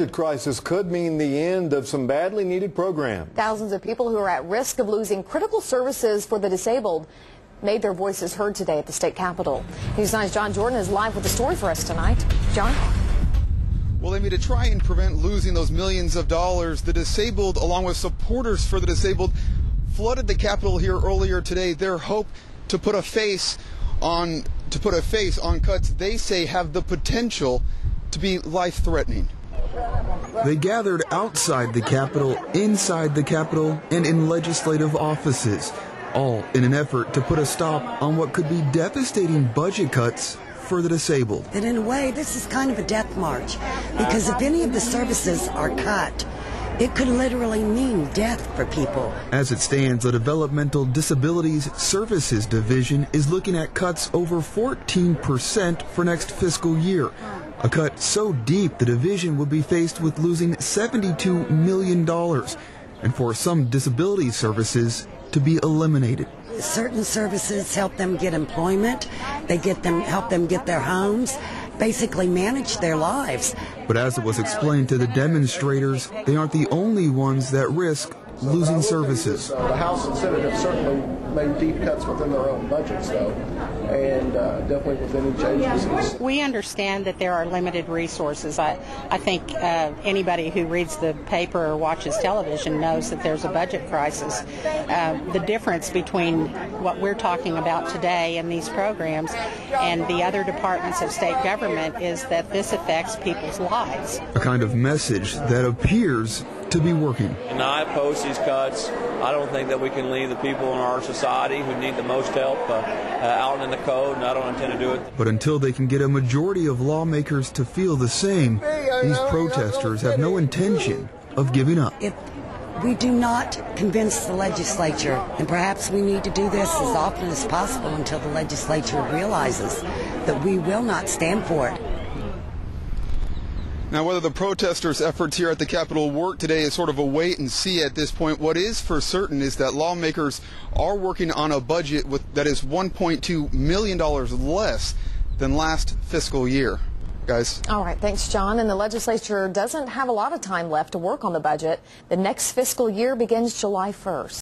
The crisis could mean the end of some badly needed programs. Thousands of people who are at risk of losing critical services for the disabled made their voices heard today at the state capitol. News 9's John Jordan is live with the story for us tonight. John? Well, Amy, to try and prevent losing those millions of dollars, the disabled, along with supporters for the disabled, flooded the Capitol here earlier today. Their hope to put a face on to put a face on cuts they say have the potential to be life-threatening. They gathered outside the Capitol, inside the Capitol, and in legislative offices, all in an effort to put a stop on what could be devastating budget cuts for the disabled. That in a way, this is kind of a death march because if any of the services are cut, it could literally mean death for people. As it stands, the Developmental Disabilities Services Division is looking at cuts over 14% for next fiscal year. A cut so deep the division would be faced with losing $72 million, and for some disability services to be eliminated. Certain services help them get employment, they get them help them get their homes, basically manage their lives. But as it was explained to the demonstrators, they aren't the only ones that risk losing services. Uh, the House and Senate have certainly made deep cuts within their own budgets, though, and uh, definitely with any changes. We understand that there are limited resources. I, I think uh, anybody who reads the paper or watches television knows that there's a budget crisis. Uh, the difference between what we're talking about today and these programs and the other departments of state government is that this affects people's lives. A kind of message that appears to be working. And I oppose these cuts. I don't think that we can leave the people in our society who need the most help uh, uh, out in the cold, and I don't intend to do it. But until they can get a majority of lawmakers to feel the same, these protesters have no intention of giving up. If we do not convince the legislature, and perhaps we need to do this as often as possible until the legislature realizes that we will not stand for it. Now, whether the protesters' efforts here at the Capitol work today is sort of a wait and see at this point. What is for certain is that lawmakers are working on a budget with, that is $1.2 million less than last fiscal year. Guys. All right, thanks, John. And the legislature doesn't have a lot of time left to work on the budget. The next fiscal year begins July 1st.